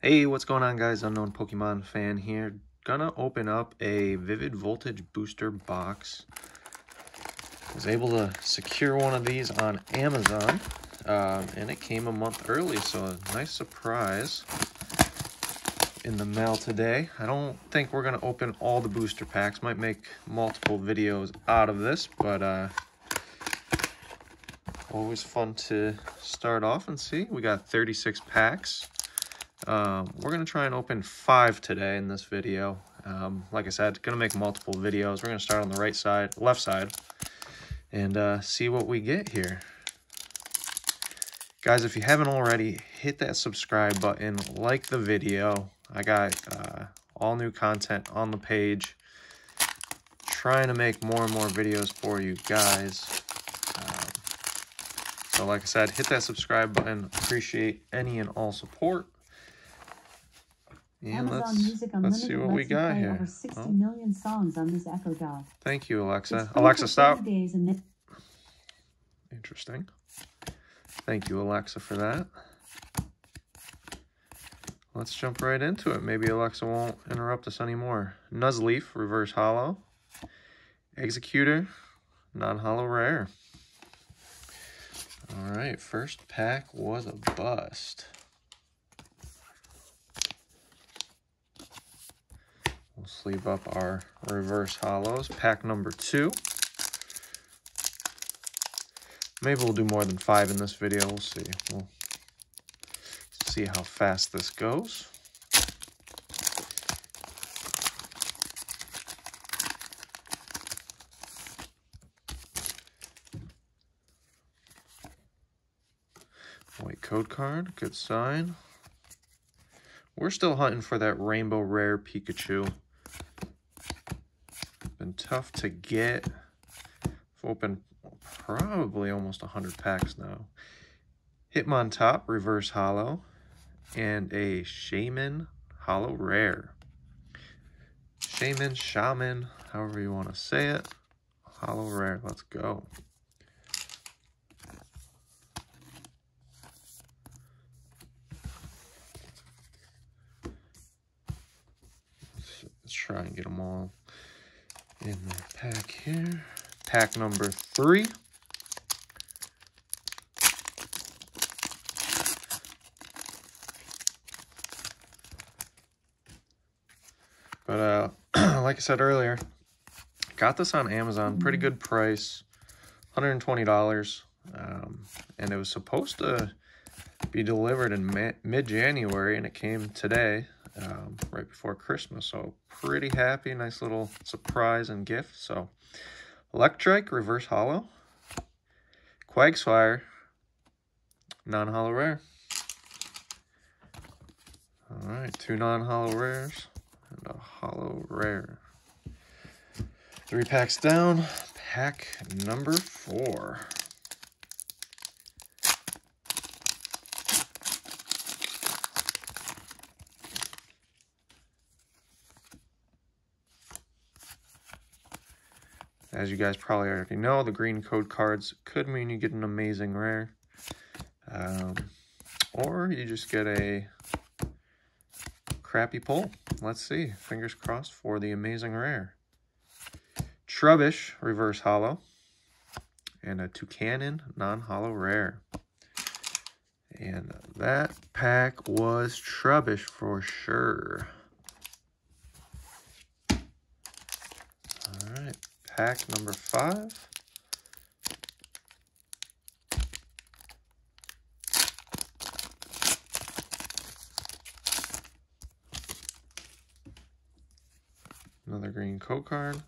Hey, what's going on guys? Unknown Pokemon fan here. Gonna open up a Vivid Voltage booster box. Was able to secure one of these on Amazon. Um, and it came a month early, so a nice surprise in the mail today. I don't think we're gonna open all the booster packs. Might make multiple videos out of this, but uh, always fun to start off and see. We got 36 packs. Um, we're going to try and open five today in this video. Um, like I said, going to make multiple videos. We're going to start on the right side, left side, and uh, see what we get here. Guys, if you haven't already, hit that subscribe button, like the video. I got uh, all new content on the page. Trying to make more and more videos for you guys. Um, so like I said, hit that subscribe button. Appreciate any and all support. And Amazon let's, Music Unlimited let's see what we got here. Over 60 oh. million songs on this Echo Dot. Thank you, Alexa. Alexa, stop. Interesting. Thank you, Alexa, for that. Let's jump right into it. Maybe Alexa won't interrupt us anymore. Nuzleaf, Reverse Holo. Exeggutor, Non-Holo Rare. All right, first pack was a bust. Sleeve up our reverse holos. Pack number two. Maybe we'll do more than five in this video. We'll see. We'll see how fast this goes. White code card, good sign. We're still hunting for that rainbow rare Pikachu tough to get. I've opened probably almost 100 packs now. Hitmontop, Reverse Holo and a Shaman Holo Rare. Shaman, Shaman, however you want to say it. Holo Rare, let's go. Let's, let's try and get them all in the pack here. Pack number three. But uh, like I said earlier, got this on Amazon, pretty good price, $120. Um, and it was supposed to be delivered in mid-January, and it came today um, right before Christmas. So pretty happy. Nice little surprise and gift. So Electrike, Reverse Holo. Quagsire, non-holo rare. All right, two non-holo rares and a holo rare. Three packs down, pack number four. As you guys probably already know, the green code cards could mean you get an amazing rare. Um, or you just get a crappy pull. Let's see. Fingers crossed for the amazing rare. Trubbish, reverse holo. And a Toucannon, non-holo rare. And that pack was Trubbish for sure. Pack number five. Another green code card.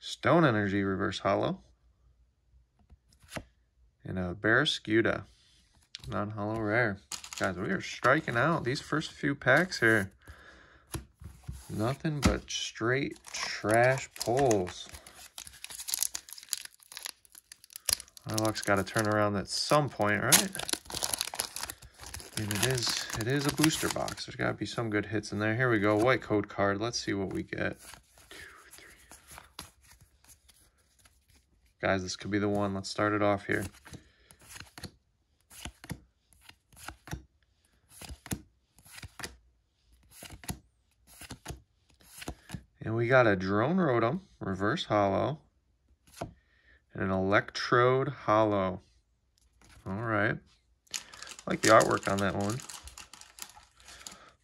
Stone Energy Reverse Holo and a Barraskewda, non-holo rare. Guys, we are striking out these first few packs here. Nothing but straight trash pulls. My luck's got to turn around at some point, right? And it is it is a booster box. There's got to be some good hits in there. Here we go, white code card. Let's see what we get. Guys, this could be the one. Let's start it off here. And we got a drone rotom, reverse holo, and an electrode holo. All right. I like the artwork on that one.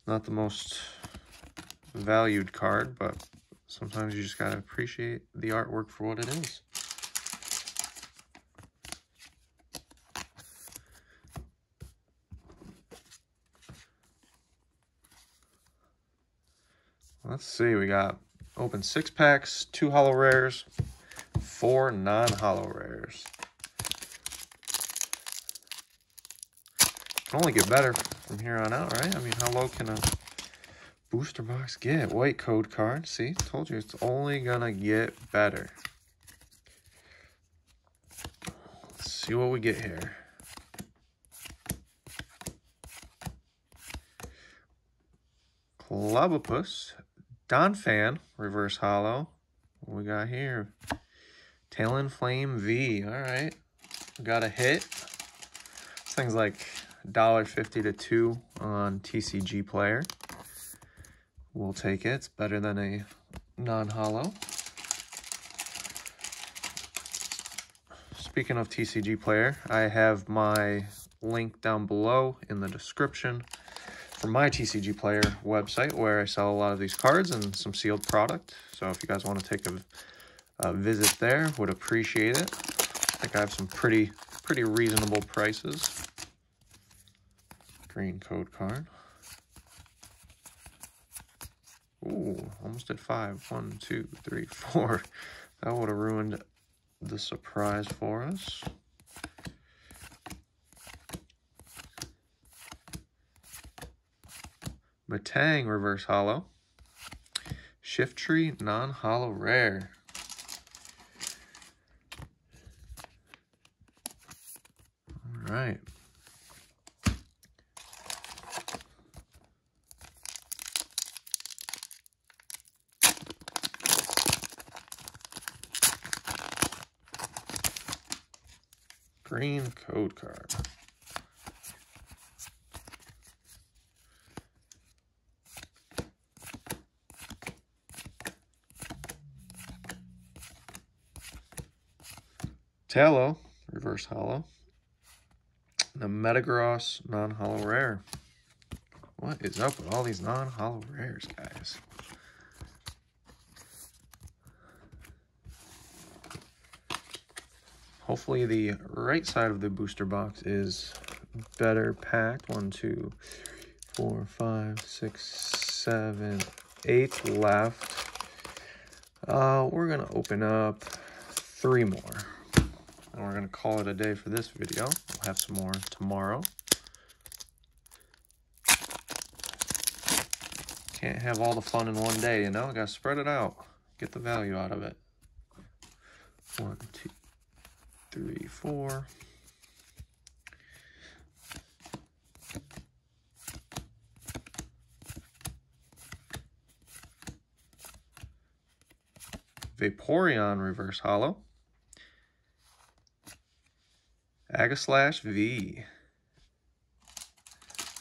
Not the most valued card, but sometimes you just gotta appreciate the artwork for what it is. Let's see, we got open six packs, two holo rares, four non-holo rares. Can only get better from here on out, right? I mean, how low can a booster box get? White code card. See, told you it's only gonna get better. Let's see what we get here. Clobbopus, Fan, reverse holo. What we got here? Talonflame V. All right. We got a hit. This thing's like $1.50 to 2 on TCG Player. We'll take it. It's better than a non-holo. Speaking of TCG Player, I have my link down below in the description for my TCG Player website where I sell a lot of these cards and some sealed product. So if you guys want to take a, a visit there, would appreciate it. I think I have some pretty pretty reasonable prices. Green code card. Ooh, almost at five. One, two, three, four. That would have ruined the surprise for us. Matang reverse holo. Shift Tree non-holo rare. All right. Green code card. Tallow, reverse holo. The Metagross non-holo rare. What is up with all these non-holo rares, guys? Hopefully the right side of the booster box is better packed. One, two, four, five, six, seven, eight left. Uh, we're going to open up three more. And we're going to call it a day for this video. We'll have some more tomorrow. Can't have all the fun in one day, you know? Got to spread it out. Get the value out of it. One, two, three, four. Vaporeon Reverse Holo. Aegislash V.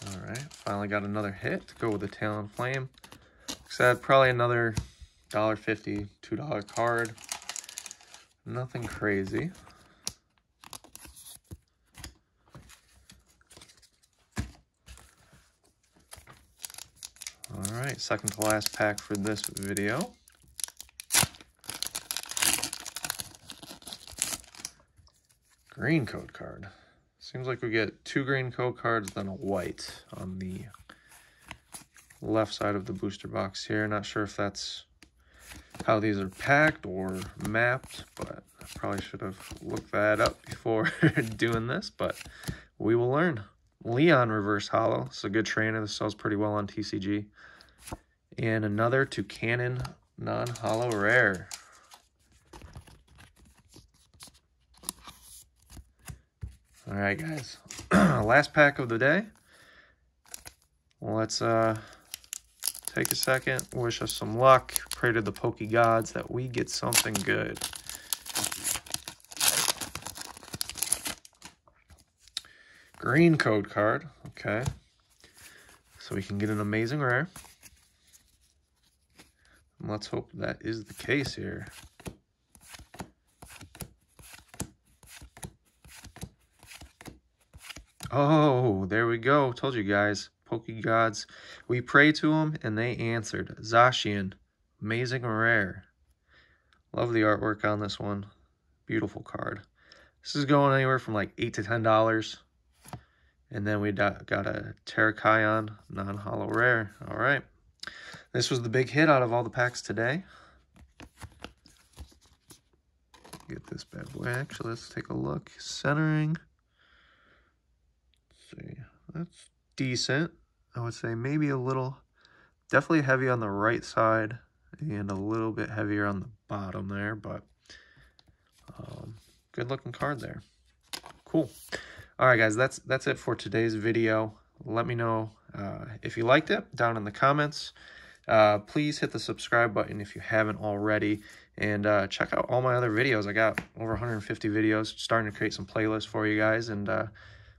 All right, finally got another hit to go with the Talonflame. Said probably another $1.50, $2 card. Nothing crazy. All right, second to last pack for this video. Green code card. Seems like we get two green code cards, then a white on the left side of the booster box here. Not sure if that's how these are packed or mapped, but I probably should have looked that up before doing this, but we will learn. Leon Reverse Holo. It's a good trainer. This sells pretty well on TCG. And another Toucannon non-holo rare. All right, guys. Last pack of the day. Let's uh, take a second, wish us some luck, pray to the Pokey gods that we get something good. Green code card, okay. So we can get an amazing rare. And let's hope that is the case here. Oh, there we go. Told you guys. Pokey Gods. We pray to them and they answered. Zacian. Amazing rare. Love the artwork on this one. Beautiful card. This is going anywhere from like 8 to $10. And then we got a Terrakion non-holo rare. All right. This was the big hit out of all the packs today. Get this bad boy. Actually, let's take a look. Centering. See. That's decent. I would say maybe a little, definitely heavy on the right side and a little bit heavier on the bottom there, but um, good looking card there. Cool. All right, guys, that's that's it for today's video. Let me know uh, if you liked it down in the comments. Uh, please hit the subscribe button if you haven't already. And uh, check out all my other videos. I got over 150 videos starting to create some playlists for you guys. And uh,